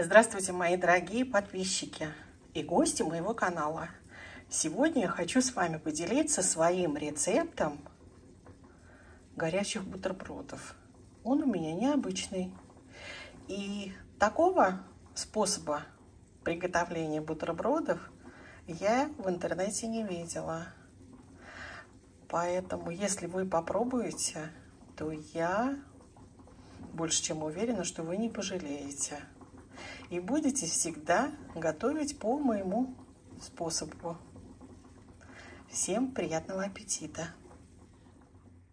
Здравствуйте, мои дорогие подписчики и гости моего канала. Сегодня я хочу с вами поделиться своим рецептом горячих бутербродов. Он у меня необычный. И такого способа приготовления бутербродов я в интернете не видела. Поэтому, если вы попробуете, то я больше чем уверена, что вы не пожалеете. И будете всегда готовить по моему способу. Всем приятного аппетита!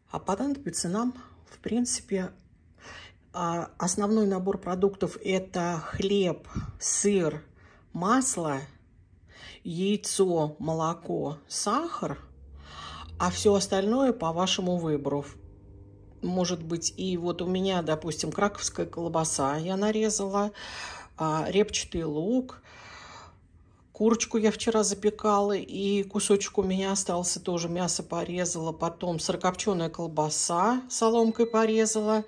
А понадобится нам, в принципе, а, основной набор продуктов это хлеб, сыр, масло, яйцо, молоко, сахар, а все остальное по вашему выбору может быть, и вот у меня, допустим, краковская колбаса я нарезала, репчатый лук, курочку я вчера запекала, и кусочек у меня остался тоже, мясо порезала, потом сырокопченая колбаса соломкой порезала,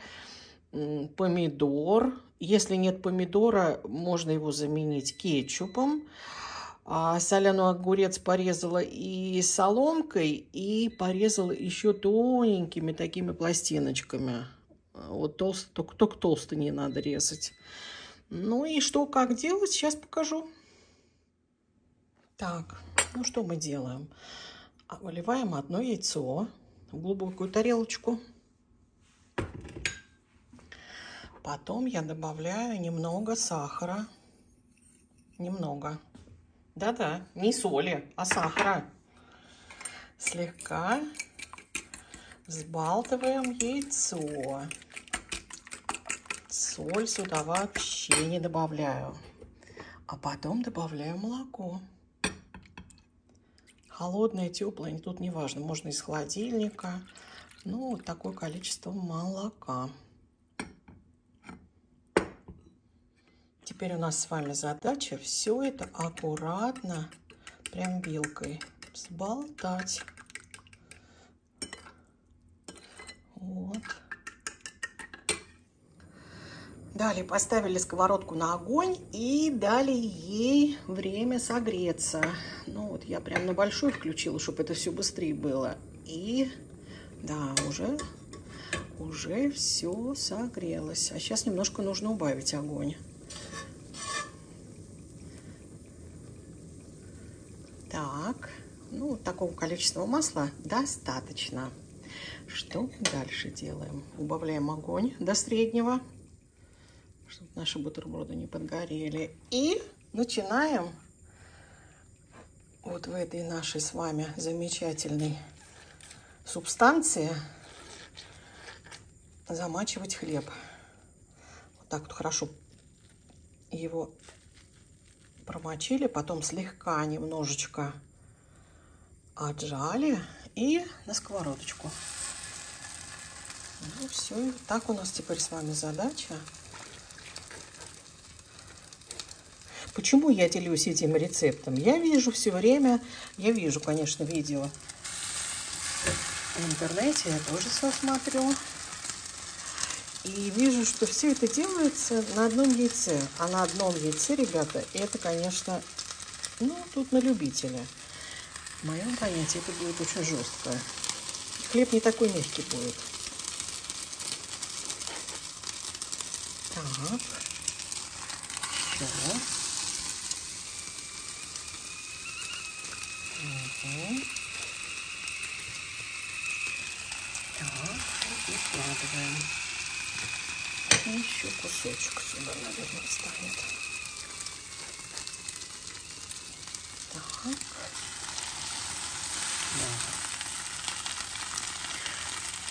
помидор, если нет помидора, можно его заменить кетчупом, а соляный огурец порезала и соломкой, и порезала еще тоненькими такими пластиночками. Вот толстый, только, только толстый не надо резать. Ну и что, как делать, сейчас покажу. Так, ну что мы делаем? Выливаем одно яйцо в глубокую тарелочку. Потом я добавляю немного сахара. Немного. Да-да, не соли, а сахара. Слегка взбалтываем яйцо. Соль сюда вообще не добавляю. А потом добавляю молоко. Холодное, теплое, тут не важно. Можно из холодильника. Ну, вот такое количество молока. Теперь у нас с вами задача все это аккуратно, прям вилкой, взболтать. Вот. Далее поставили сковородку на огонь и дали ей время согреться. Ну вот я прям на большой включила, чтобы это все быстрее было. И да, уже, уже все согрелось. А сейчас немножко нужно убавить огонь. Так, ну, такого количества масла достаточно. Что дальше делаем? Убавляем огонь до среднего, чтобы наши бутерброды не подгорели. И начинаем вот в этой нашей с вами замечательной субстанции замачивать хлеб. Вот так вот хорошо его промочили, потом слегка немножечко отжали и на сковородочку. Ну все, так у нас теперь с вами задача. Почему я делюсь этим рецептом? Я вижу все время, я вижу, конечно, видео в интернете, я тоже все смотрю. И вижу, что все это делается на одном яйце. А на одном яйце, ребята, это, конечно, ну, тут на любителя. В моем понятии это будет очень жестко. Хлеб не такой мягкий будет. Так. Еще. Угу. Так, и складываем. И еще кусочек сюда, наверное, станет. Так. Да.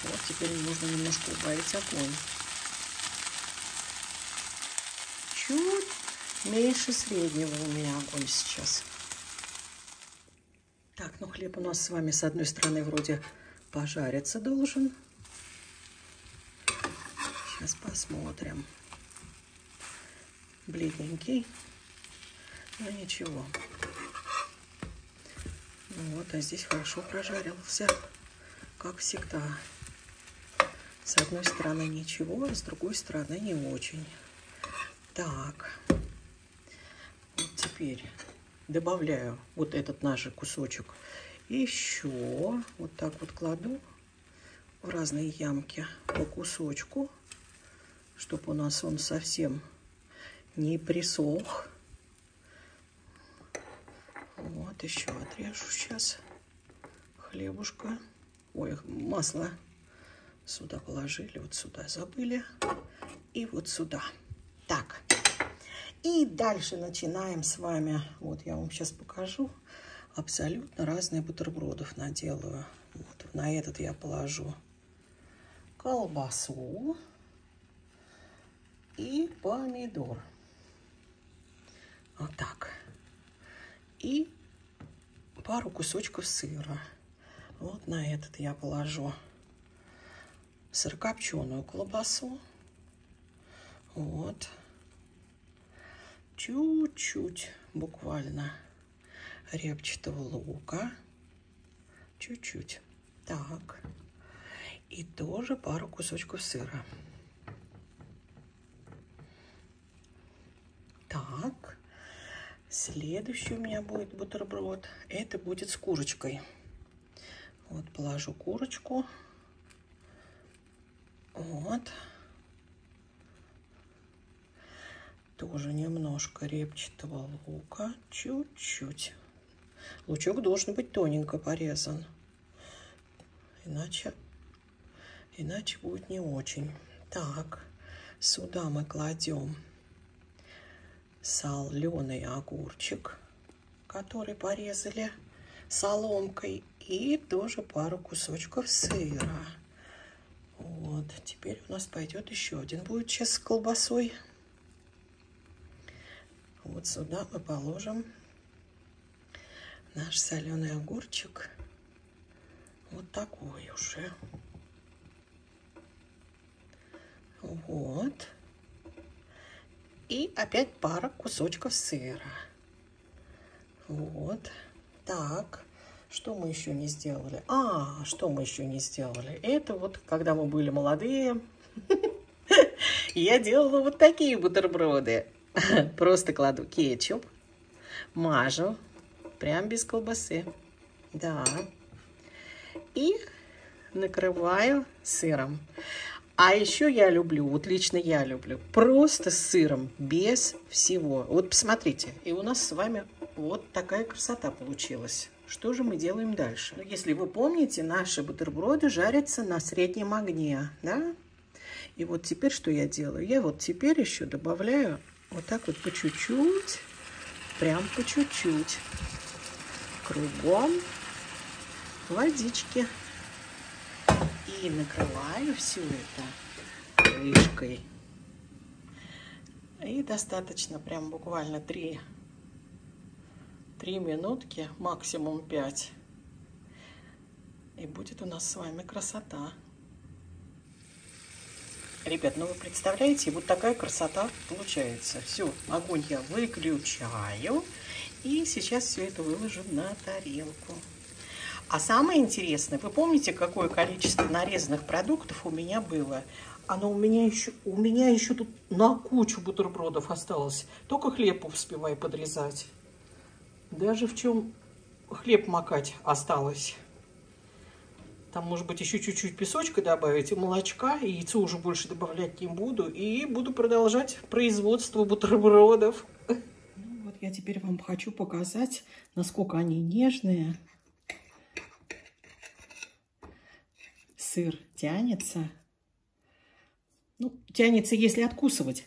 Вот теперь нужно немножко убавить огонь. Чуть меньше среднего у меня огонь сейчас. Ну хлеб у нас с вами с одной стороны вроде пожариться должен. Сейчас посмотрим. Бледненький. Но ничего. Вот, а здесь хорошо прожарился. Как всегда. С одной стороны ничего, а с другой стороны не очень. Так. теперь добавляю вот этот наш кусочек. Еще вот так вот кладу в разные ямки по кусочку, чтобы у нас он совсем не присох. Вот еще отрежу сейчас хлебушка. Ой, масло сюда положили, вот сюда забыли. И вот сюда. Так. И дальше начинаем с вами. Вот я вам сейчас покажу. Абсолютно разные бутербродов наделаю. Вот на этот я положу колбасу и помидор. Вот так. И пару кусочков сыра. Вот на этот я положу сырокопченую колбасу. Вот. Чуть-чуть буквально репчатого лука. Чуть-чуть. Так. И тоже пару кусочков сыра. Так. Следующий у меня будет бутерброд. Это будет с курочкой. Вот положу курочку. Вот. Тоже немножко репчатого лука. Чуть-чуть. Лучок должен быть тоненько порезан. Иначе, иначе будет не очень. Так, сюда мы кладем соленый огурчик, который порезали соломкой. И тоже пару кусочков сыра. Вот, теперь у нас пойдет еще один будет сейчас с колбасой. Вот сюда мы положим наш соленый огурчик. Вот такой уже. Вот. И опять пара кусочков сыра. Вот. Так. Что мы еще не сделали? А, что мы еще не сделали? Это вот, когда мы были молодые, я делала вот такие бутерброды. Просто кладу кетчуп, мажу, прям без колбасы. Да. И накрываю сыром. А еще я люблю, вот лично я люблю, просто сыром, без всего. Вот посмотрите, и у нас с вами вот такая красота получилась. Что же мы делаем дальше? Ну, если вы помните, наши бутерброды жарятся на среднем огне, да? И вот теперь что я делаю? Я вот теперь еще добавляю вот так вот по чуть-чуть, прям по чуть-чуть, кругом водички. И накрываю все это крышкой. И достаточно прям буквально 3 3 минутки, максимум 5. И будет у нас с вами красота. Ребят, ну вы представляете, вот такая красота получается. Все, огонь я выключаю. И сейчас все это выложу на тарелку. А самое интересное, вы помните, какое количество нарезанных продуктов у меня было? Оно у меня еще, у меня еще тут на кучу бутербродов осталось. Только хлеб успеваю подрезать. Даже в чем хлеб макать осталось. Там, может быть, еще чуть-чуть песочка добавить и молочка. И яйцо уже больше добавлять не буду. И буду продолжать производство бутербродов. Ну, вот я теперь вам хочу показать, насколько они нежные. Сыр тянется. Ну, тянется, если откусывать.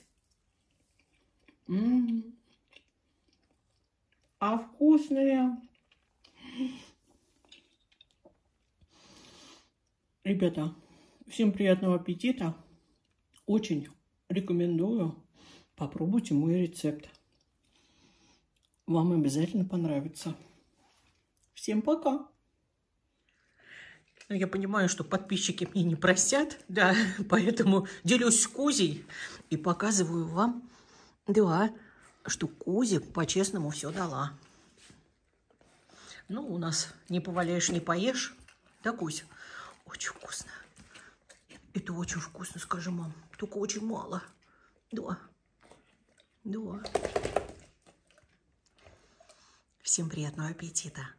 М -м -м а вкусные. Ребята, всем приятного аппетита. Очень рекомендую. Попробуйте мой рецепт. Вам обязательно понравится. Всем пока! Ну, я понимаю, что подписчики мне не простят, да, поэтому делюсь с Кузей и показываю вам, да, что Кузе по-честному все дала. Ну, у нас не поваляешь, не поешь. Да, Кузь? Очень вкусно. Это очень вкусно, скажи, мам. Только очень мало. Да. Да. Всем приятного аппетита!